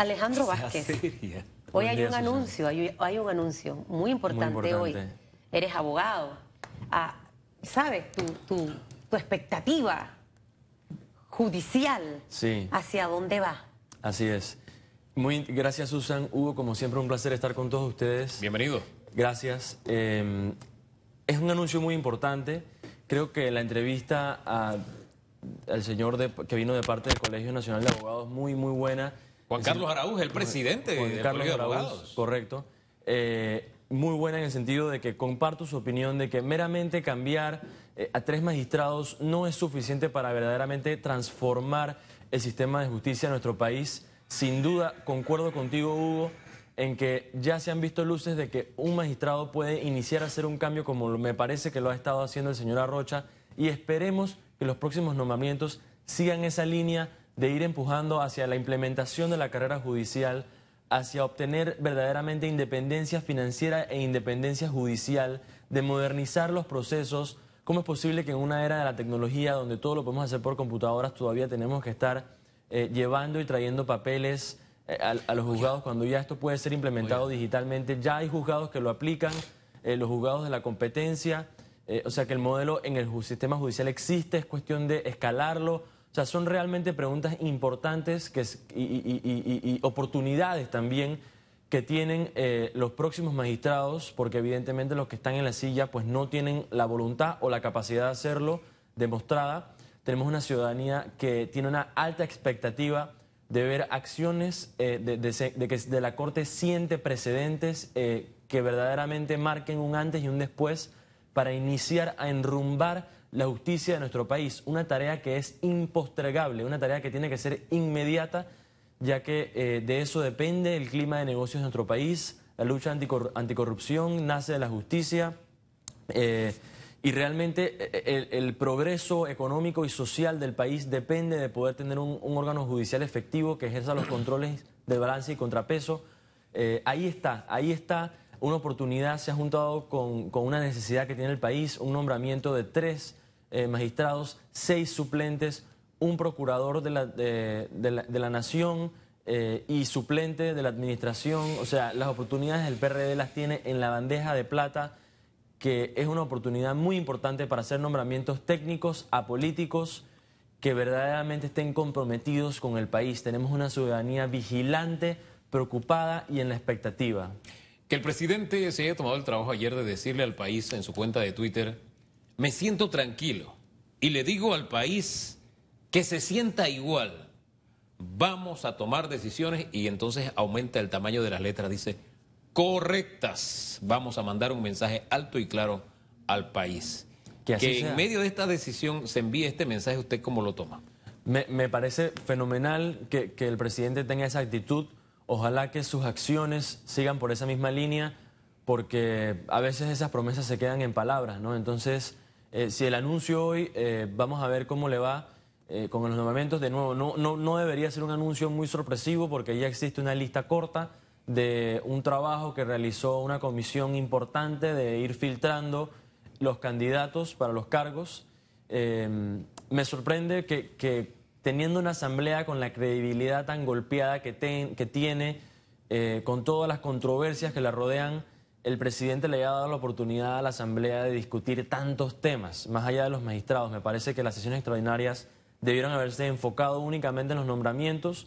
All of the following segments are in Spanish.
Alejandro Vázquez. seria. Hoy hay día, un Susana. anuncio, hay, hay un anuncio muy importante, Muy hoy. importante. Eres abogado. Ah, ¿Sabes? Tu, tu, tu expectativa judicial. Sí. ¿Hacia dónde va? Así es. Muy gracias, Susan. Hugo, como siempre, un placer estar con todos ustedes. Bienvenido. Gracias. Eh, es un anuncio muy importante. Creo que la entrevista a- al señor de- que vino de parte del Colegio Nacional de Abogados muy, muy buena. Juan Carlos Araúz, el presidente Juan del Carlos Colegio de Abogados. correcto. Eh, muy buena en el sentido de que comparto su opinión de que meramente cambiar eh, a tres magistrados no es suficiente para verdaderamente transformar el sistema de justicia de nuestro país. Sin duda, concuerdo contigo, Hugo, en que ya se han visto luces de que un magistrado puede iniciar a hacer un cambio como me parece que lo ha estado haciendo el señor Arrocha y esperemos que los próximos nombramientos sigan esa línea de ir empujando hacia la implementación de la carrera judicial, hacia obtener verdaderamente independencia financiera e independencia judicial, de modernizar los procesos. ¿Cómo es posible que en una era de la tecnología donde todo lo podemos hacer por computadoras todavía tenemos que estar eh, llevando y trayendo papeles eh, a, a los juzgados cuando ya esto puede ser implementado digitalmente? Ya hay juzgados que lo aplican, eh, los juzgados de la competencia. O sea que el modelo en el sistema judicial existe, es cuestión de escalarlo. O sea, son realmente preguntas importantes que y, oportunidades también que tienen eh, los próximos magistrados, porque evidentemente los que están en la silla pues no tienen la voluntad o la capacidad de hacerlo demostrada. Tenemos una ciudadanía que tiene una alta expectativa de ver acciones eh, de que de la Corte siente precedentes eh, que verdaderamente marquen un antes y un después para iniciar a enrumbar la justicia de nuestro país. Una tarea que es impostergable, una tarea que tiene que ser inmediata, ya que eh, de eso depende el clima de negocios de nuestro país. La lucha anticor- anticorrupción nace de la justicia. Eh, y realmente eh, el, progreso económico y social del país depende de poder tener un, órgano judicial efectivo que ejerza los controles de balance y contrapeso. Ahí está, ahí está una oportunidad, se ha juntado con, con una necesidad que tiene el país, un nombramiento de tres eh, magistrados, seis suplentes, un procurador de la, de, la, de la nación eh, y suplente de la administración. O sea, las oportunidades del PRD las tiene en la bandeja de plata que es una oportunidad muy importante para hacer nombramientos técnicos, apolíticos, que verdaderamente estén comprometidos con el país. Tenemos una ciudadanía vigilante, preocupada y en la expectativa. Que el presidente se haya tomado el trabajo ayer de decirle al país en su cuenta de Twitter, me siento tranquilo y le digo al país que se sienta igual. Vamos a tomar decisiones y entonces aumenta el tamaño de las letras, dice, correctas. Vamos a mandar un mensaje alto y claro al país. Que así en sea. medio de esta decisión se envíe este mensaje, ¿usted cómo lo toma? Me, me parece fenomenal que, que el presidente tenga esa actitud. Ojalá que sus acciones sigan por esa misma línea, porque a veces esas promesas se quedan en palabras, ¿no? Entonces, eh, si el anuncio hoy, eh, vamos a ver cómo le va eh, con los nombramientos. De nuevo, no, no, no debería ser un anuncio muy sorpresivo, porque ya existe una lista corta de un trabajo que realizó una comisión importante de ir filtrando los candidatos para los cargos. Me sorprende que teniendo una asamblea con la credibilidad tan golpeada que, ten- que tiene, eh, con todas las controversias que la rodean, el presidente le haya dado la oportunidad a la asamblea de discutir tantos temas, más allá de los magistrados. Me parece que las sesiones extraordinarias debieron haberse enfocado únicamente en los nombramientos,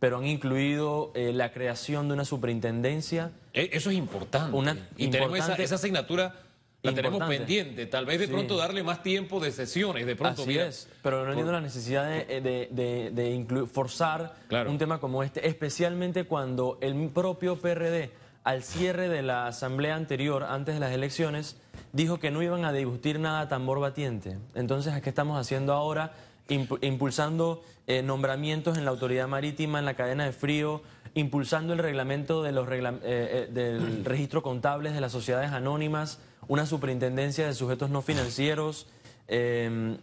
pero han incluido eh, la creación de una superintendencia. E- Eso es importante. Una y tenemos esa, importante- esa asignatura, la tenemos pendiente. Tal vez de Sí. pronto darle más tiempo de sesiones. De pronto, Así mira, es, pero no entiendo la necesidad de, eh, de- de- de inclu- forzar Claro. un tema como este, especialmente cuando el propio PRD, al cierre de la asamblea anterior, antes de las elecciones, dijo que no iban a discutir nada tambor batiente. Entonces, ¿qué estamos haciendo ahora? Impu- impulsando eh, nombramientos en la autoridad marítima, en la cadena de frío, impulsando el reglamento de los regla- eh, eh, del registro contables de las sociedades anónimas, una superintendencia de sujetos no financieros. eh,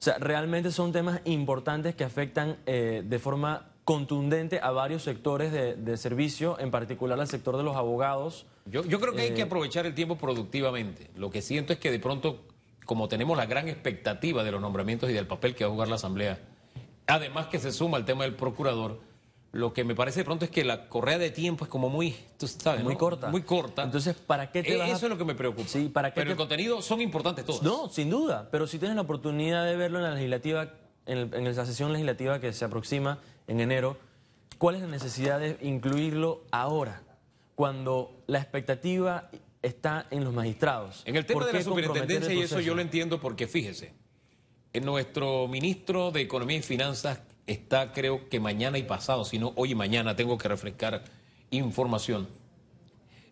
o sea, realmente son temas importantes que afectan eh, de forma contundente a varios sectores de, de servicio, en particular al sector de los abogados. Yo, yo creo que hay Eh, que aprovechar el tiempo productivamente. Lo que siento es que de pronto, como tenemos la gran expectativa de los nombramientos y del papel que va a jugar la Asamblea, además que se suma el tema del procurador, Lo que me parece de pronto es que la correa de tiempo es como muy, tú sabes, Muy ¿no? corta. Muy corta. Entonces, ¿para qué te vas a- Eso es lo que me preocupa. Sí, ¿para qué Pero te- el contenido son importantes todos. No, sin duda, pero si tienes la oportunidad de verlo en la legislativa, en, el- en la sesión legislativa que se aproxima en enero, ¿cuál es la necesidad de incluirlo ahora, cuando la expectativa está en los magistrados? En el tema ¿Por de la superintendencia, y eso yo lo entiendo porque fíjese, en nuestro ministro de Economía y Finanzas está, creo que mañana y pasado, si no hoy y mañana, tengo que refrescar información,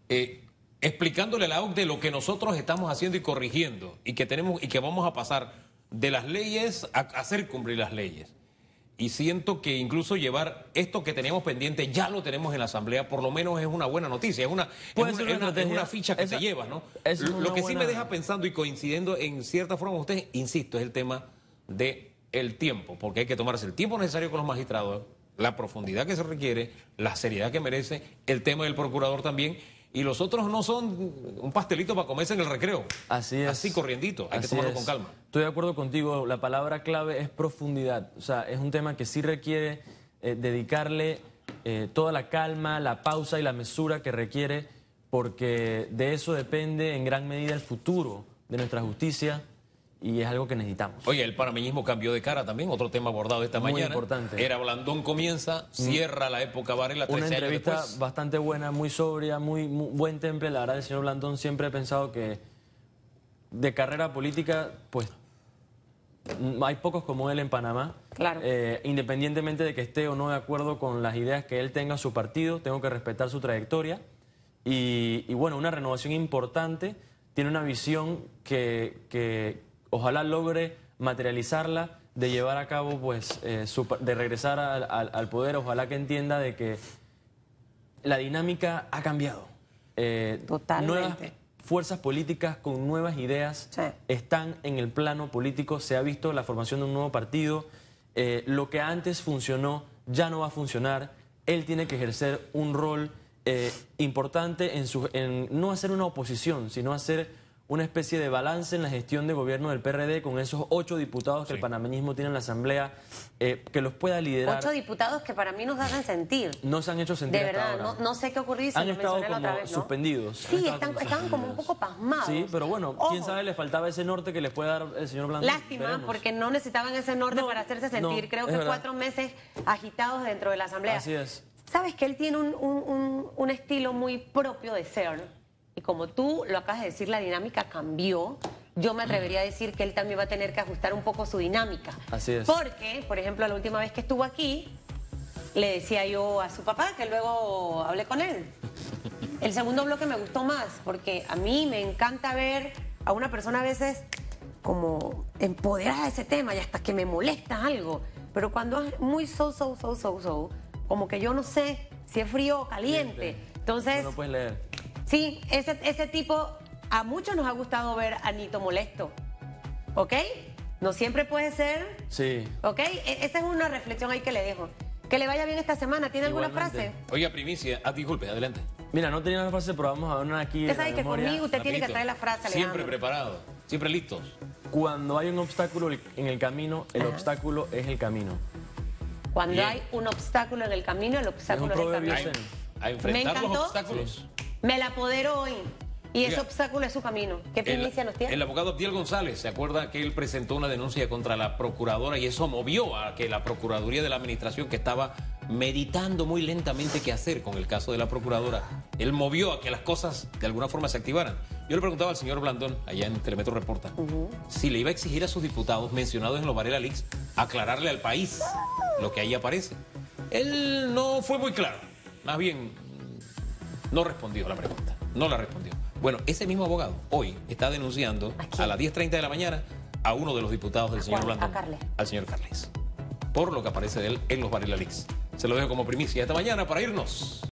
eh, explicándole a la OCDE lo que nosotros estamos haciendo y corrigiendo, y que tenemos y que vamos a pasar de las leyes a hacer cumplir las leyes. Y siento que incluso llevar esto que teníamos pendiente ya lo tenemos en la Asamblea, por lo menos es una buena noticia, es una, es una, es una es ficha que Esa- te llevas, ¿no? Lo que sí me deja pensando y coincidiendo en cierta forma con ustedes, insisto, es el tema de el tiempo, porque hay que tomarse el tiempo necesario con los magistrados, la profundidad que se requiere, la seriedad que merece, el tema del procurador también, y los otros no son un pastelito para comerse en el recreo. Así es. Así corriendito, hay que tomarlo es. con calma. Estoy de acuerdo contigo, la palabra clave es profundidad. O sea, es un tema que sí requiere eh, dedicarle eh, toda la calma, la pausa y la mesura que requiere, porque de eso depende en gran medida el futuro de nuestra justicia y es algo que necesitamos. Oye, el panameñismo cambió de cara también, otro tema abordado esta Muy mañana. importante. Era Blandón comienza, cierra la época Varela 13 Una años entrevista después. bastante buena, muy sobria, muy, muy buen temple. La verdad, el señor Blandón siempre he pensado que de carrera política, pues mm, hay pocos como él en Panamá. Claro. Eh, independientemente de que esté o no de acuerdo con las ideas que él tenga su partido, tengo que respetar su trayectoria. Y, y bueno, una renovación importante. Tiene una visión que, que ojalá logre materializarla, de llevar a cabo, pues, eh, su de regresar al, al- al poder. Ojalá que entienda de que la dinámica ha cambiado. Eh, Totalmente. Nuevas fuerzas políticas con nuevas ideas Sí. están en el plano político. Se ha visto la formación de un nuevo partido. Eh, lo que antes funcionó ya no va a funcionar. Él tiene que ejercer un rol eh, importante en, su, en no hacer una oposición, sino hacer una especie de balance en la gestión de gobierno del PRD con esos ocho diputados que Sí. el panameñismo tiene en la Asamblea, eh, que los pueda liderar. Ocho diputados que para mí nos hacen sentir. no se han hecho sentir De hasta verdad, ahora. no, no sé qué ocurrió y se Han estado la otra como vez, ¿no? suspendidos. Han Sí, estado están, como estaban como un poco pasmados. Sí, pero bueno, quién sabe, le faltaba ese norte que les puede dar el señor Blandón. Lástima, Veremos. porque no necesitaban ese norte No, para hacerse no, sentir. Creo que verdad. cuatro meses agitados dentro de la Asamblea. Así es. Sabes que él tiene un, un- un- un estilo muy propio de ser. Y como tú lo acabas de decir, la dinámica cambió. Yo me atrevería a decir que él también va a tener que ajustar un poco su dinámica. Así es. Porque, por ejemplo, la última vez que estuvo aquí, le decía yo a su papá que luego hablé con él. El segundo bloque me gustó más porque a mí me encanta ver a una persona a veces como empoderada de ese tema y hasta que me molesta algo. Pero cuando es muy so, so, so, so, so, como que yo no sé si es frío o caliente. Entonces, No puedes leer. Sí, ese, ese tipo, a muchos nos ha gustado ver a Nito molesto. ¿Ok? No siempre puede ser. Sí. ¿Ok? E- esa es una reflexión ahí que le dejo. Que le vaya bien esta semana. ¿Tiene alguna frase? Oiga, primicia, ah, disculpe, adelante. Mira, no tenía la frase, pero vamos a ver una aquí. Usted sabe que memoria. conmigo usted tiene que traer la frase, Siempre Alejandro. preparado, siempre listos. Cuando hay un obstáculo en el camino, el Ajá. obstáculo es el camino. Cuando Bien. hay un obstáculo en el camino, el obstáculo Es el camino. A, a enfrentar los encantó. obstáculos. Me la apodero hoy. Y ese obstáculo es su camino. ¿Qué primicia El, nos tiene? el abogado Abdiel González, ¿se acuerda que él presentó una denuncia contra la procuradora y eso movió a que la Procuraduría de la Administración, que estaba meditando muy lentamente qué hacer con el caso de la procuradora, él movió a que las cosas de alguna forma se activaran? Yo le preguntaba al señor Blandón, allá en Telemetro Reporta, si le iba a exigir a sus diputados mencionados en los Varela Leaks aclararle al país lo que ahí aparece. Él no fue muy claro, más bien no respondió a la pregunta, no la respondió. Bueno, ese mismo abogado hoy está denunciando ¿A a las 10.30 de la mañana a uno de los diputados del ¿A señor? Blandón, al señor Carles, por lo que aparece de él en los Leaks. Se lo dejo como primicia esta mañana para irnos.